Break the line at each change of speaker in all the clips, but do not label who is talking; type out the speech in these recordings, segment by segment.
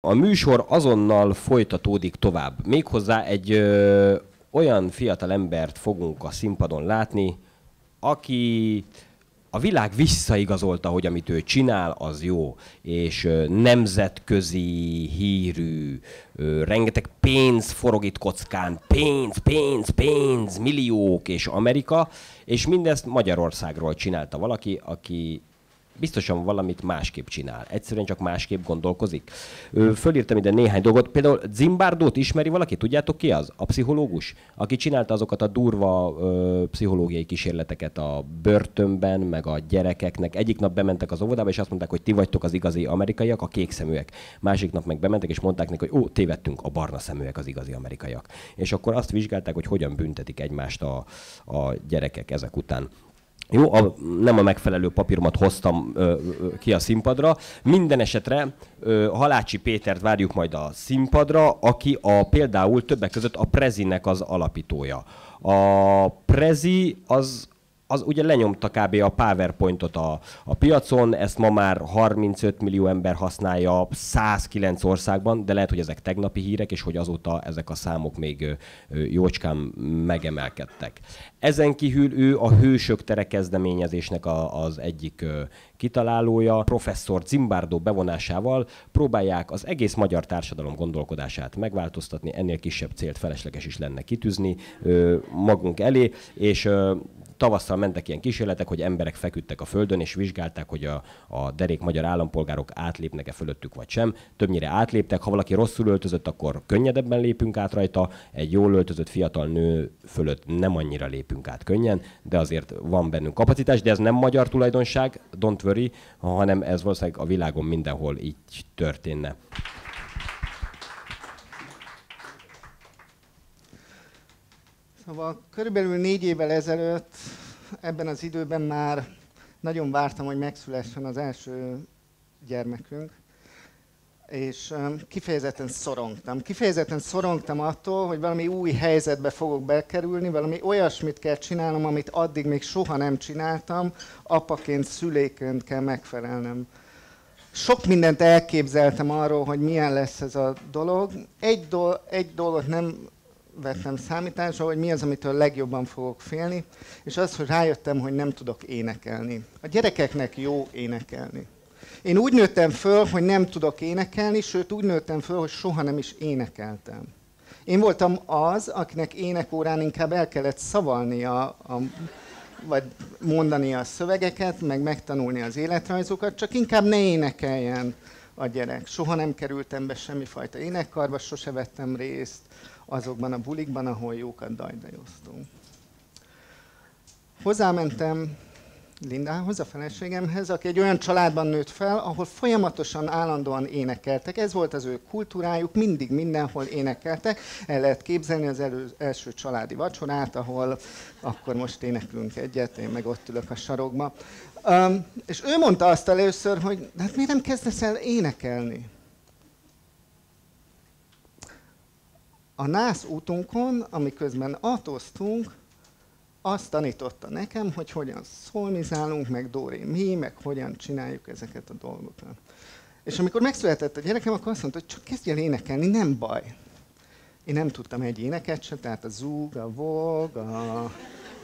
A műsor azonnal folytatódik tovább. Méghozzá egy ö, olyan fiatal embert fogunk a színpadon látni, aki a világ visszaigazolta, hogy amit ő csinál, az jó, és ö, nemzetközi hírű, ö, rengeteg pénz forog itt kockán, pénz, pénz, pénz, milliók és Amerika, és mindezt Magyarországról csinálta valaki, aki biztosan valamit másképp csinál. Egyszerűen csak másképp gondolkozik. Fölírtam ide néhány dolgot. Például Zimbardót ismeri valaki? Tudjátok ki az? A pszichológus? Aki csinálta azokat a durva ö, pszichológiai kísérleteket a börtönben, meg a gyerekeknek. Egyik nap bementek az óvodába, és azt mondták, hogy ti vagytok az igazi amerikaiak, a kék szeműek. Másik nap meg bementek, és mondták neki, hogy ó, tévedtünk, a barna szeműek az igazi amerikaiak. És akkor azt vizsgálták, hogy hogyan büntetik egymást a, a gyerekek ezek után. Jó, a, nem a megfelelő papíromat hoztam ö, ö, ki a színpadra. Minden esetre ö, Halácsi Pétert várjuk majd a színpadra, aki a, például többek között a Prezinek az alapítója. A Prezi az, az ugye lenyomta kb. a PowerPointot a, a piacon, ezt ma már 35 millió ember használja 109 országban, de lehet, hogy ezek tegnapi hírek, és hogy azóta ezek a számok még jócskán megemelkedtek. Ezen kívül ő a Hősök tere kezdeményezésnek a, az egyik kitalálója, professzor Zimbardo bevonásával próbálják az egész magyar társadalom gondolkodását megváltoztatni, ennél kisebb célt felesleges is lenne kitűzni magunk elé, és tavasszal mentek ilyen kísérletek, hogy emberek feküdtek a földön, és vizsgálták, hogy a, a derék magyar állampolgárok átlépnek-e fölöttük vagy sem. Többnyire átléptek, ha valaki rosszul öltözött, akkor könnyedebben lépünk át rajta, egy jól öltözött fiatal nő fölött nem annyira lépünk át könnyen, de azért van bennünk kapacitás, de ez nem magyar tulajdonság, don't worry, hanem ez valószínűleg a világon mindenhol így történne.
Szóval körülbelül négy évvel ezelőtt, ebben az időben már nagyon vártam, hogy megszülessen az első gyermekünk, és kifejezetten szorongtam. Kifejezetten szorongtam attól, hogy valami új helyzetbe fogok bekerülni, valami olyasmit kell csinálnom, amit addig még soha nem csináltam, apaként, szüléként kell megfelelnem. Sok mindent elképzeltem arról, hogy milyen lesz ez a dolog. Egy, do- egy dolgot nem vettem számításra, hogy mi az, amitől legjobban fogok félni, és az, hogy rájöttem, hogy nem tudok énekelni. A gyerekeknek jó énekelni. Én úgy nőttem föl, hogy nem tudok énekelni, sőt úgy nőttem föl, hogy soha nem is énekeltem. Én voltam az, akinek énekórán inkább el kellett szavalni a, a vagy mondani a szövegeket, meg megtanulni az életrajzokat, csak inkább ne énekeljen a gyerek. Soha nem kerültem be semmifajta énekkarba, sose vettem részt azokban a bulikban, ahol jókat dajdajoztunk. Hozzámentem Lindához, a feleségemhez, aki egy olyan családban nőtt fel, ahol folyamatosan, állandóan énekeltek. Ez volt az ő kultúrájuk, mindig mindenhol énekeltek. El lehet képzelni az elő, első családi vacsorát, ahol akkor most éneklünk egyet, én meg ott ülök a sarokba. Um, és ő mondta azt először, hogy hát miért nem kezdesz el énekelni? A nász útunkon, amiközben atoztunk, azt tanította nekem, hogy hogyan szolmizálunk, meg Dóri mi, meg hogyan csináljuk ezeket a dolgokat. És amikor megszületett a gyerekem, akkor azt mondta, hogy csak kezdj el énekelni, nem baj. Én nem tudtam egy éneket se, tehát a zúg, a vog, a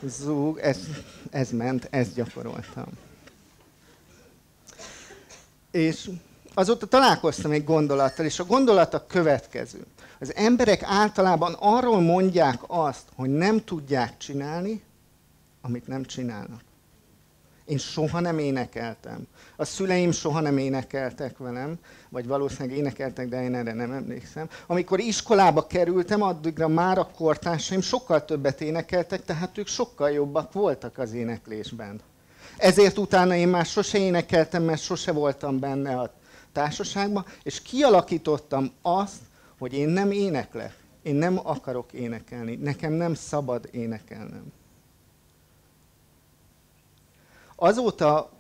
zúg, ez, ez ment, ezt gyakoroltam. És azóta találkoztam egy gondolattal, és a gondolat a következő. Az emberek általában arról mondják azt, hogy nem tudják csinálni, amit nem csinálnak. Én soha nem énekeltem. A szüleim soha nem énekeltek velem, vagy valószínűleg énekeltek, de én erre nem emlékszem. Amikor iskolába kerültem, addigra már a kortársaim sokkal többet énekeltek, tehát ők sokkal jobbak voltak az éneklésben. Ezért utána én már sose énekeltem, mert sose voltam benne a társaságban, és kialakítottam azt, hogy én nem éneklek. Én nem akarok énekelni. Nekem nem szabad énekelnem. Azóta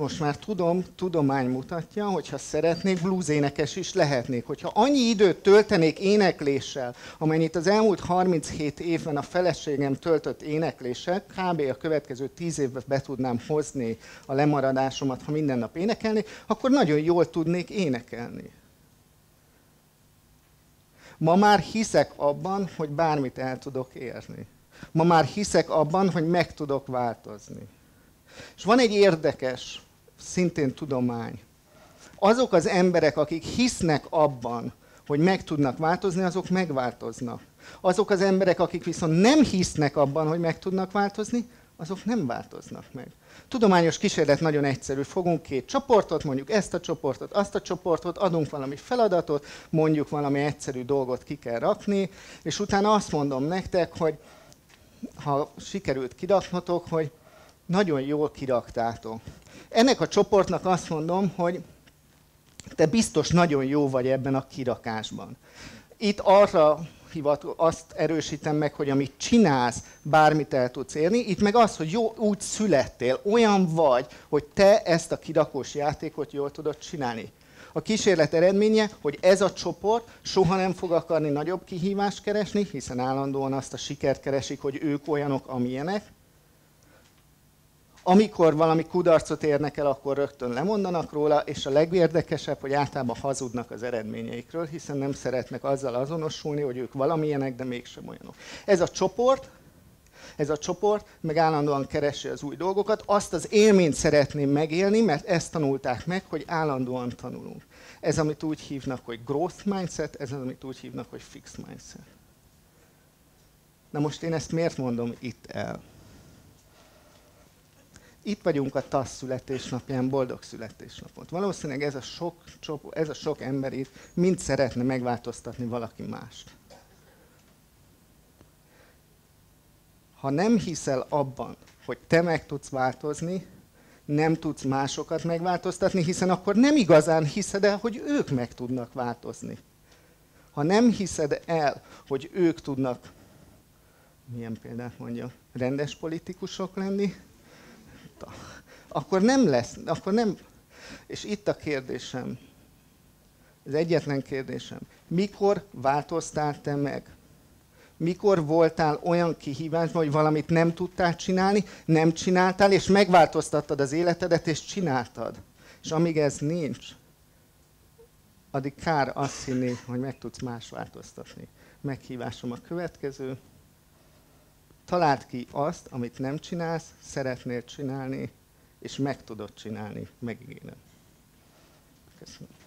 most már tudom, tudomány mutatja, hogyha szeretnék, blues is lehetnék. Hogyha annyi időt töltenék énekléssel, amennyit az elmúlt 37 évben a feleségem töltött énekléssel, kb. a következő 10 évben be tudnám hozni a lemaradásomat, ha minden nap énekelnék, akkor nagyon jól tudnék énekelni. Ma már hiszek abban, hogy bármit el tudok érni. Ma már hiszek abban, hogy meg tudok változni. És van egy érdekes, szintén tudomány. Azok az emberek, akik hisznek abban, hogy meg tudnak változni, azok megváltoznak. Azok az emberek, akik viszont nem hisznek abban, hogy meg tudnak változni, azok nem változnak meg. Tudományos kísérlet nagyon egyszerű. Fogunk két csoportot, mondjuk ezt a csoportot, azt a csoportot, adunk valami feladatot, mondjuk valami egyszerű dolgot ki kell rakni, és utána azt mondom nektek, hogy ha sikerült kiraknotok, hogy nagyon jól kiraktátok. Ennek a csoportnak azt mondom, hogy te biztos nagyon jó vagy ebben a kirakásban. Itt arra hivat, azt erősítem meg, hogy amit csinálsz, bármit el tudsz érni. Itt meg az, hogy jó, úgy születtél, olyan vagy, hogy te ezt a kirakós játékot jól tudod csinálni. A kísérlet eredménye, hogy ez a csoport soha nem fog akarni nagyobb kihívást keresni, hiszen állandóan azt a sikert keresik, hogy ők olyanok, amilyenek, amikor valami kudarcot érnek el, akkor rögtön lemondanak róla, és a legérdekesebb, hogy általában hazudnak az eredményeikről, hiszen nem szeretnek azzal azonosulni, hogy ők valamilyenek, de mégsem olyanok. Ez a csoport, ez a csoport meg állandóan keresi az új dolgokat. Azt az élményt szeretném megélni, mert ezt tanulták meg, hogy állandóan tanulunk. Ez, amit úgy hívnak, hogy growth mindset, ez az, amit úgy hívnak, hogy fixed mindset. Na most én ezt miért mondom itt el? Itt vagyunk a TASZ születésnapján, boldog születésnapot. Valószínűleg ez a sok, ez a sok ember itt mind szeretne megváltoztatni valaki mást. Ha nem hiszel abban, hogy te meg tudsz változni, nem tudsz másokat megváltoztatni, hiszen akkor nem igazán hiszed el, hogy ők meg tudnak változni. Ha nem hiszed el, hogy ők tudnak, milyen példát mondja, rendes politikusok lenni, akkor nem lesz, akkor nem. És itt a kérdésem, az egyetlen kérdésem, mikor változtál te meg? Mikor voltál olyan kihívásban, hogy valamit nem tudtál csinálni, nem csináltál, és megváltoztattad az életedet, és csináltad? És amíg ez nincs, addig kár azt hinni, hogy meg tudsz más változtatni. Meghívásom a következő. Találd ki azt, amit nem csinálsz, szeretnél csinálni, és meg tudod csinálni, megígérem. Köszönöm.